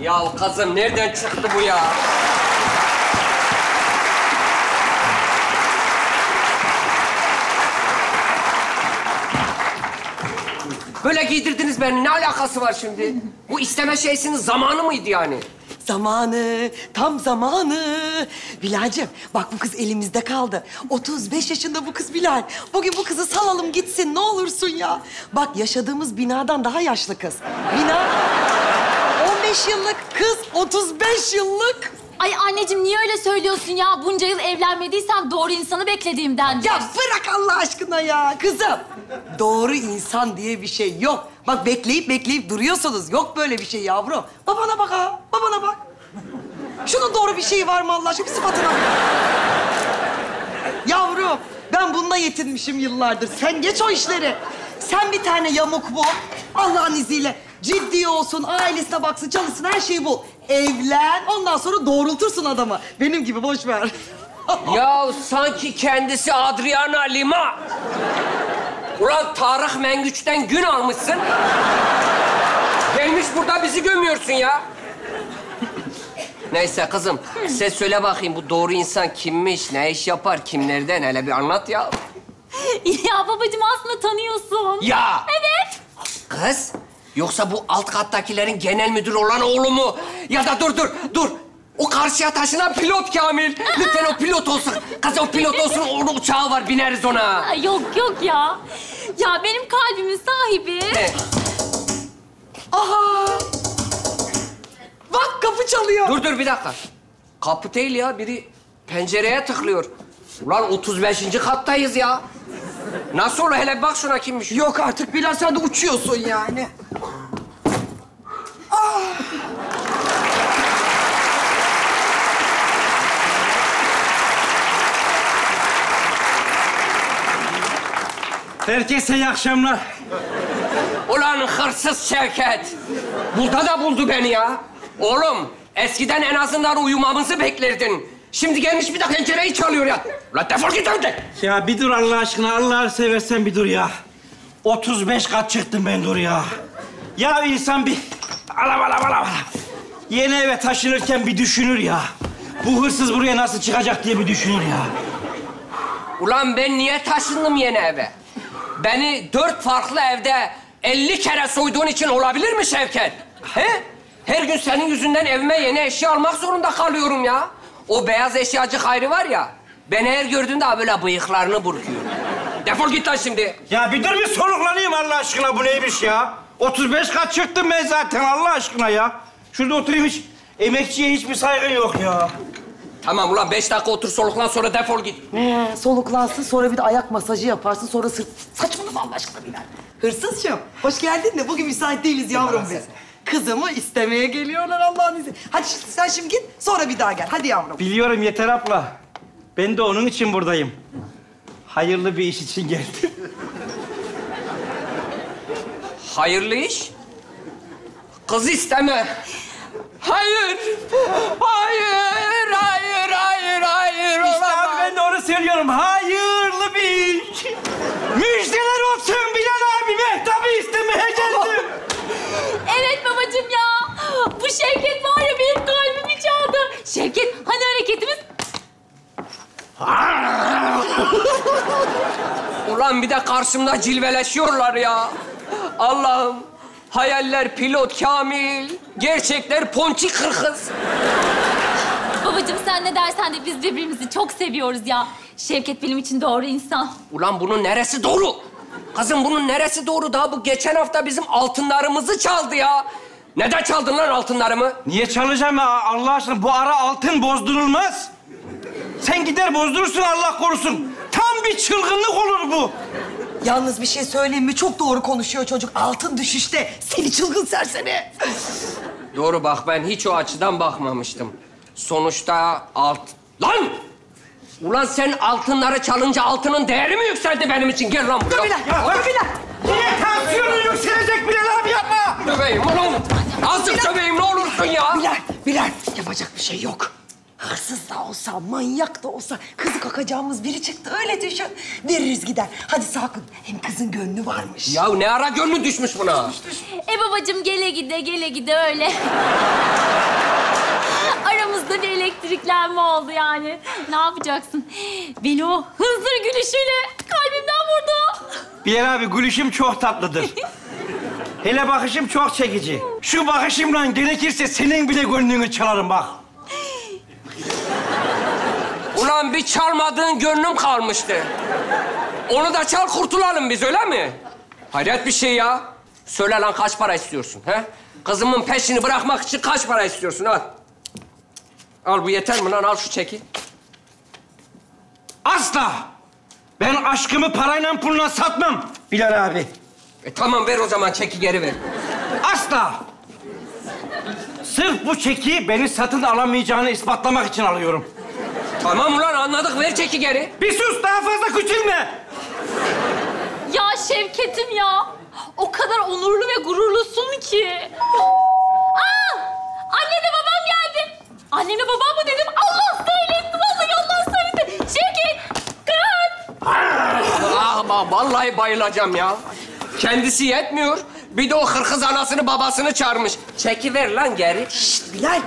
Ya kızım nereden çıktı bu ya? Böyle giydirdiniz beni. Ne alakası var şimdi? Bu isteme şeysinin zamanı mıydı yani? Zamanı, tam zamanı. Bilal'cim bak bu kız elimizde kaldı. 35 yaşında bu kız Bilal. Bugün bu kızı salalım gitsin ne olursun ya. Bak yaşadığımız binadan daha yaşlı kız. Bina 15 yıllık, kız 35 yıllık. Ay anneciğim niye öyle söylüyorsun ya? Bunca yıl evlenmediysem doğru insanı beklediğimden. Ya bırak Allah aşkına ya kızım. Doğru insan diye bir şey yok. Bak bekleyip bekleyip duruyorsunuz. Yok böyle bir şey yavrum. Babana bak ha, babana bak. Şunun doğru bir şeyi var mı Allah aşkına? Bir sıfatına bak. Yavrum, ben bununla yetinmişim yıllardır. Sen geç o işleri. Sen bir tane yamuk bul. Allah'ın izniyle. Ciddi olsun, ailesine baksın, çalışsın, her şeyi bul. Evlen, ondan sonra doğrultursun adamı. Benim gibi boş ver. Ya sanki kendisi Adriana Lima. Ulan Tarık Mengüç'ten gün almışsın. Gelmiş burada bizi gömüyorsun ya. Neyse kızım, sen söyle bakayım bu doğru insan kimmiş, ne iş yapar, kimlerden? Hele bir anlat ya. Ya babacığım aslında tanıyorsun. Ya! Evet. Kız, yoksa bu alt kattakilerin genel müdürü olan oğlu mu? Ya da dur, dur, dur. O karşıya taşınan pilot Kamil. Lütfen o pilot olsun. Kız o pilot olsun, onun uçağı var, bineriz ona. Ay, yok yok ya. Ya benim kalbimin sahibi. Ne? Aha! Bak kapı çalıyor. Dur dur bir dakika. Kapı değil ya, biri pencereye tıklıyor. Ulan 35. kattayız ya. Nasıl olur? Hele bak şuna kimmiş. Yok artık Bilal sen de uçuyorsun yani. Herkese iyi akşamlar. Ulan hırsız Şevket. Burada da buldu beni ya. Oğlum, eskiden en azından uyumamızı beklerdin. Şimdi gelmiş bir de pencereyi çalıyor ya. Ulan defol git önce. Ya bir dur Allah aşkına, Allah'ını seversen bir dur ya. 35 kat çıktım ben dur ya. Ya insan bir alam alam alam. Yeni eve taşınırken bir düşünür ya. Bu hırsız buraya nasıl çıkacak diye bir düşünür ya. Ulan ben niye taşındım yeni eve? Beni dört farklı evde 50 kere soyduğun için olabilir mi Şevket? He? Her gün senin yüzünden evime yeni eşya almak zorunda kalıyorum ya. O beyaz eşyacı Hayri var ya, beni her gördüğünde ha böyle bıyıklarını burkuyor. Defol git lan şimdi. Ya bir dur bir soluklanayım Allah aşkına bu neymiş ya? 35 kat çıktım ben zaten Allah aşkına ya. Şurada oturayım hiç emekçiye hiçbir saygın yok ya. Tamam ulan beş dakika otur soluklan sonra defol git. Ee, soluklansın sonra bir de ayak masajı yaparsın sonra sırt... Saçmalama Allah aşkına Bilal. Hırsızcığım hoş geldin de bugün müsait değiliz yavrum biz. Kızımı istemeye geliyorlar Allah'ın izniyle. Hadi şimdi sen şimdi git sonra bir daha gel. Hadi yavrum. Biliyorum yeter abla. Ben de onun için buradayım. Hayırlı bir iş için geldim. Hayırlı iş. Kız isteme. Hayır. Hayır, hayır, hayır, hayır. İşte abi ben de onu söylüyorum. Hayırlı bir iş. Müjdeler olsun Bilal abi. Mehtap'ı istemeye geldim. Evet babacığım ya. Bu Şevket var ya benim kalbimi çaldı. Şevket hani hareketimiz? Ulan bir de karşımda cilveleşiyorlar ya. Allah'ım. Hayaller pilot Kamil. Gerçekler ponçik kırkız. Babacığım sen ne dersen de biz birbirimizi çok seviyoruz ya. Şevket benim için doğru insan. Ulan bunun neresi doğru? Kızım bunun neresi doğru? Daha bu geçen hafta bizim altınlarımızı çaldı ya. Neden çaldın lan altınlarımı? Niye çalacağım ya Allah aşkına? Bu ara altın bozdurulmaz. Sen gider bozdurursun Allah korusun. Bir çılgınlık olur bu. Yalnız bir şey söyleyeyim mi? Çok doğru konuşuyor çocuk. Altın düşüşte. Seni çılgın serseri. Doğru bak ben hiç o açıdan bakmamıştım. Sonuçta alt... Lan! Ulan sen altınları çalınca altının değeri mi yükseldi benim için? Gel lan buraya. Dur dur Bilal. Niye tansiyonu yükselecek Bilal abi yapma. Döveyim ulan. Azıcık döveyim ne olursun ya. Bilal, Bilal. Yapacak bir şey yok. Hırsız da olsa, manyak da olsa kızı kakacağımız biri çıktı. Öyle düşün. Veririz gider. Hadi sakın. Hem kızın gönlü varmış. Ya ne ara gönlü düşmüş buna? E babacığım gele gide gele gide öyle. Aramızda bir elektriklenme oldu yani. Ne yapacaksın? Beni o hızır gülüşüyle kalbimden vurdu. Bilal abi gülüşüm çok tatlıdır. Hele bakışım çok çekici. Şu bakışımla gerekirse senin bile gönlünü çalarım bak. Ulan bir çalmadığın gönlüm kalmıştı. Onu da çal kurtulalım biz öyle mi? Hayret bir şey ya. Söyle lan kaç para istiyorsun he? Kızımın peşini bırakmak için kaç para istiyorsun al. Al bu yeter mi lan al şu çeki. Asla! Ben aşkımı parayla pulla satmam Bilal abi. E tamam ver o zaman çeki geri ver. Asla! Sırf bu çeki beni satın alamayacağını ispatlamak için alıyorum. Tamam ulan anladık ver çeki geri. Bir sus daha fazla küçülme. Ya Şevket'im ya. O kadar onurlu ve gururlusun ki. Aa! Annemle babam geldi. Annemle babam mı dedim? Allah söyletti. Vallahi Allah söyledi. Şevket! Kız! Ah vallahi bayılacağım ya. Kendisi yetmiyor. Bir de o hırkız anasını babasını çağırmış. Çeki ver lan geri. Şşt Bilal.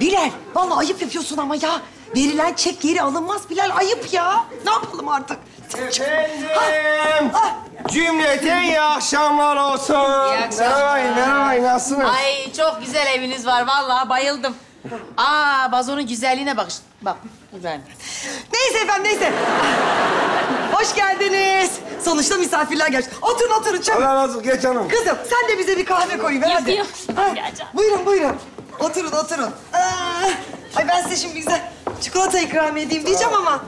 Bilal. Vallahi ayıp yapıyorsun ama ya. Verilen çek geri alınmaz Bilal. Ayıp ya. Ne yapalım artık? Efendim, Ah, cümleten iyi akşamlar olsun. İyi akşamlar. Merhaba, merhaba, nasılsınız? Ay çok güzel eviniz var vallahi bayıldım. Aa vazonun güzelliğine bak. Bak İbrahim. Neyse efendim neyse. Hoş geldiniz. Sonuçta misafirler gelmiş. Oturun oturun çabuk. Allah razı olsun, geç hanım. Kızım sen de bize bir kahve ver hadi. Geleceğim. buyurun buyurun. Oturun oturun. Aa, ay ben size şimdi güzel çikolata ikram edeyim diyeceğim ama.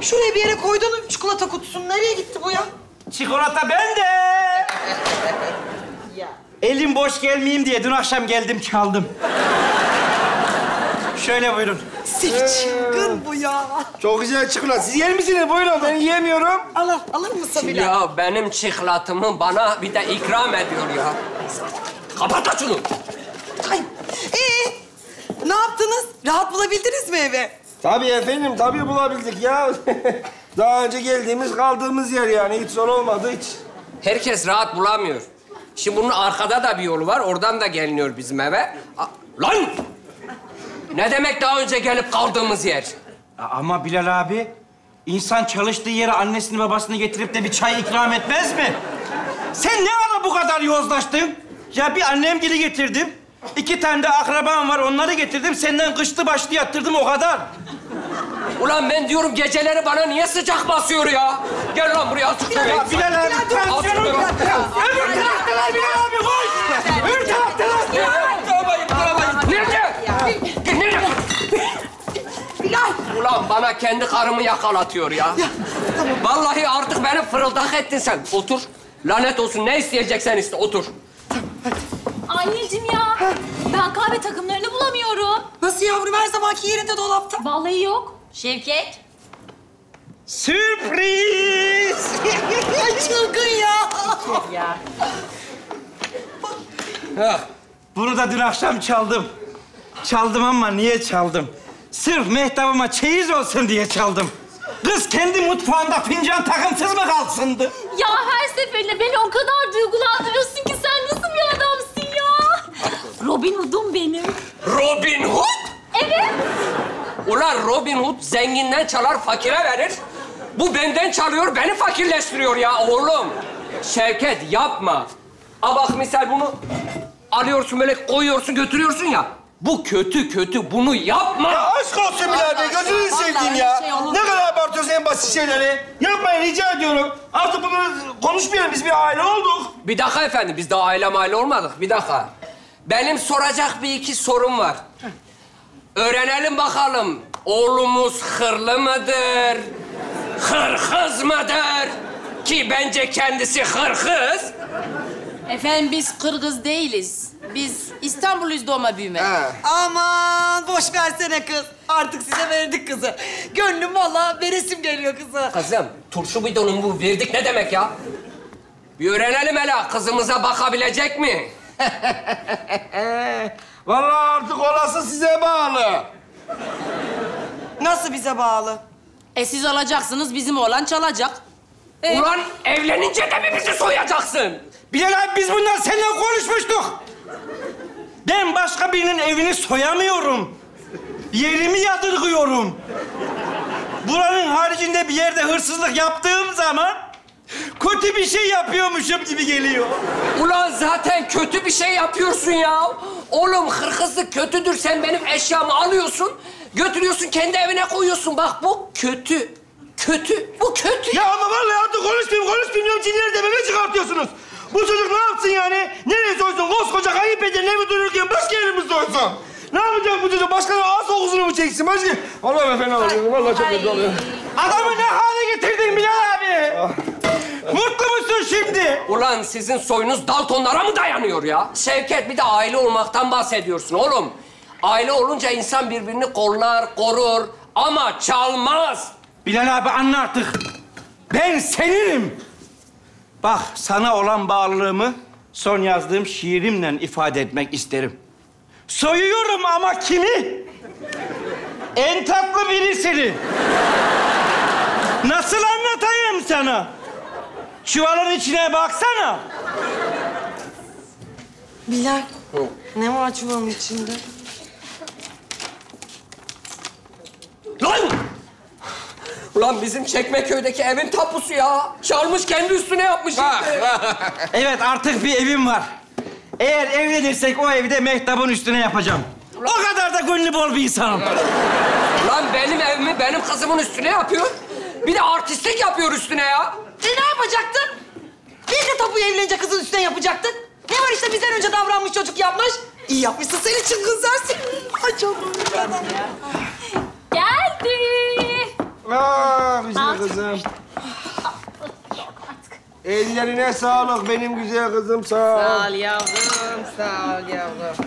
Şuraya bir yere koydun çikolata kutusunu. Nereye gitti bu ya? Çikolata bende. Elim boş gelmeyeyim diye dün akşam geldim çaldım. Şöyle buyurun. Seni çılgın bu ya. Çok güzel çikolata. Siz yer misiniz? Buyurun, ben yiyemiyorum. Al al, alır mısın Bilal? Ya benim çikolatımı bana bir de ikram ediyor ya. Kapat lan şunu. Ay, ee, ne yaptınız? Rahat bulabildiniz mi evi? Tabii efendim, tabii bulabildik ya. Daha önce geldiğimiz, kaldığımız yer yani. Hiç zor olmadı hiç. Herkes rahat bulamıyor. Şimdi bunun arkada da bir yolu var. Oradan da geliniyor bizim eve. A- lan! Ne demek daha önce gelip kaldığımız yer? Ama Bilal abi, insan çalıştığı yere annesini babasını getirip de bir çay ikram etmez mi? Sen ne ara bu kadar yozlaştın? Ya bir annem geri getirdim. iki tane de akrabam var, onları getirdim. Senden kışlı başlı yattırdım, o kadar. Ulan ben diyorum geceleri bana niye sıcak basıyor ya? Gel lan buraya azıcık Bilal abi, dur. tansiyonum... Al şunu. Öbür taraftalar Bilal abi, koş! Kendi karımı yakalatıyor ya. Ya, tamam. Vallahi artık beni fırıldak ettin sen. Otur. Lanet olsun ne isteyeceksen iste otur. Anneciğim ya. Ben kahve takımlarını bulamıyorum. Nasıl yavrum her zamanki yerinde dolapta? Vallahi yok. Şevket. Sürpriz! Ay çılgın ya. Ya. Bunu da dün akşam çaldım. Çaldım ama niye çaldım? Sırf mehtabıma çeyiz olsun diye çaldım. Kız kendi mutfağında fincan takımsız mı kalsındı? Ya her seferinde beni o kadar duygulandırıyorsun ki sen nasıl bir adamsın ya? Robin Hood'um benim. Robin Hood? Evet. Ulan Robin Hood zenginden çalar fakire verir. Bu benden çalıyor beni fakirleştiriyor ya oğlum. Şevket yapma. A bak misal bunu alıyorsun böyle koyuyorsun götürüyorsun ya. Bu kötü kötü bunu yapma. Ya aşk olsun Bilal Bey, gözünü vallahi seveyim ya. şey ne kadar abartıyorsun en basit şeyleri. Yapmayın rica ediyorum. Artık bunu konuşmayalım, biz bir aile olduk. Bir dakika efendim biz daha aile mahalle olmadık. Bir dakika. Benim soracak bir iki sorum var. Öğrenelim bakalım. Oğlumuz hırlı mıdır? Hırkız mıdır? Ki bence kendisi hırkız. Efendim biz Kırgız değiliz. Biz İstanbul'uz doğma büyüme. Aman boş versene kız. Artık size verdik kızı. Gönlüm vallahi veresim geliyor kızı. Kızım, turşu bidonun bu verdik ne demek ya? Bir öğrenelim hele kızımıza bakabilecek mi? Vallahi artık orası size bağlı. Nasıl bize bağlı? E siz alacaksınız, bizim oğlan çalacak. E, Ulan evlenince de mi bizi soyacaksın? Bilal abi biz bundan seninle konuşmuştuk. Ben başka birinin evini soyamıyorum. Yerimi yadırgıyorum. Buranın haricinde bir yerde hırsızlık yaptığım zaman kötü bir şey yapıyormuşum gibi geliyor. Ulan zaten kötü bir şey yapıyorsun ya. Oğlum hırkızlık kötüdür. Sen benim eşyamı alıyorsun, götürüyorsun kendi evine koyuyorsun. Bak bu kötü. Kötü. Bu kötü. Ya ama vallahi artık konuşmayayım, konuşmayayım. Cinleri tepeme çıkartıyorsunuz. Bu çocuk ne yapsın yani? Nereye soysun? Koskoca kayınpederin evi dururken başka yere mi soysun? Ne yapacak bu çocuk? Başka ağız kokusunu mu çeksin? Başka... Vallahi ben fena oluyorum. Vallahi çok kötü oluyorum. Adamı ne hale getirdin Bilal abi? Mutlu musun şimdi? Ulan sizin soyunuz Daltonlara mı dayanıyor ya? Şevket bir de aile olmaktan bahsediyorsun oğlum. Aile olunca insan birbirini kollar, korur ama çalmaz. Bilal abi anla artık. Ben seninim. Bak sana olan bağlılığımı son yazdığım şiirimle ifade etmek isterim. Soyuyorum ama kimi? En tatlı birisini. Nasıl anlatayım sana? Çuvalın içine baksana. Bilal, ne var çuvalın içinde? Lan! Ulan bizim Çekmeköy'deki evin tapusu ya. Çalmış kendi üstüne yapmış. işte. Evet artık bir evim var. Eğer evlenirsek o evde mehtabın üstüne yapacağım. O kadar da gönlü bol bir insanım. Lan benim evimi benim kızımın üstüne yapıyor. Bir de artistlik yapıyor üstüne ya. E ne yapacaktın? Biz de tapuyu evlenince kızın üstüne yapacaktık. Ne var işte bizden önce davranmış çocuk yapmış. İyi yapmışsın senin için kızlarsın. Ay canım. Geldi. Aa, kızım. Ellerine sağlık benim güzel kızım sağ ol. Sağ ol yavrum, sağ ol yavrum.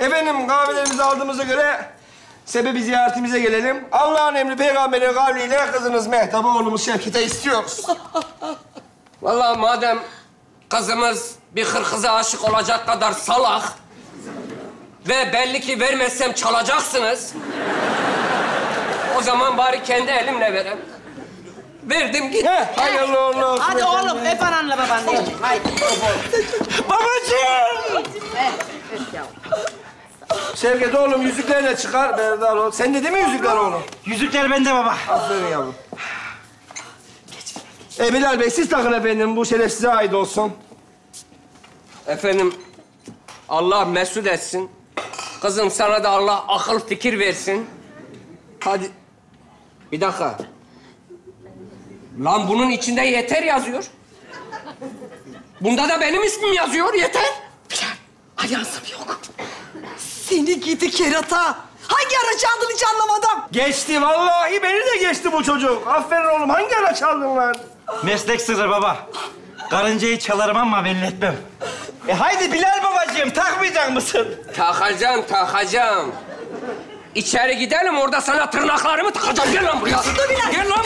Efendim kahvelerimizi aldığımıza göre sebebi ziyaretimize gelelim. Allah'ın emri peygamberin kavliyle kızınız Mehtap'ı oğlumuz Şevket'e istiyoruz. Vallahi madem kızımız bir hırkıza aşık olacak kadar salak ve belli ki vermezsem çalacaksınız. O zaman bari kendi elimle verem. Verdim gitti. Heh, hayırlı uğurlu olsun. Hadi efendim. oğlum, öp ananla babaanneciğim. Haydi. Babacığım! Şevket oğlum yüzükleri de çıkar Berdar oğlum. Sen de değil mi yüzükler oğlum? Yüzükler bende baba. Aferin yavrum. E Bilal Bey siz takın efendim bu şeref size ait olsun. Efendim Allah mesut etsin. Kızım sana da Allah akıl fikir versin. Hadi. Bir dakika. Lan bunun içinde yeter yazıyor. Bunda da benim ismim yazıyor. Yeter. Ayansım yok. Seni gidi kerata. Hangi araç aldın hiç anlamadım. Geçti vallahi beni de geçti bu çocuk. Aferin oğlum hangi araç aldın lan? Meslek sırrı baba. Karıncayı çalarım ama belli etmem. E haydi Bilal babacığım takmayacak mısın? Takacağım, takacağım. İçeri gidelim orada sana tırnaklarımı takacağım. Gel lan buraya. Gel lan.